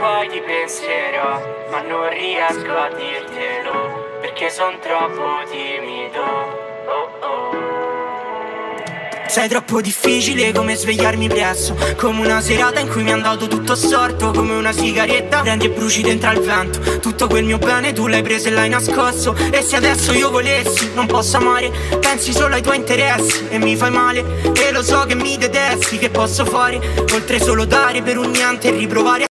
poi ti penserò Ma non riesco a dirtelo Perché son troppo timido. Oh oh. Sei troppo difficile come svegliarmi presto Come una serata in cui mi è andato tutto assorto Come una sigaretta prendi e bruci dentro al vento. Tutto quel mio bene tu l'hai preso e l'hai nascosto E se adesso io volessi non posso amare Pensi solo ai tuoi interessi e mi fai male E lo so che mi detesti, che posso fare Oltre solo dare per un niente e riprovare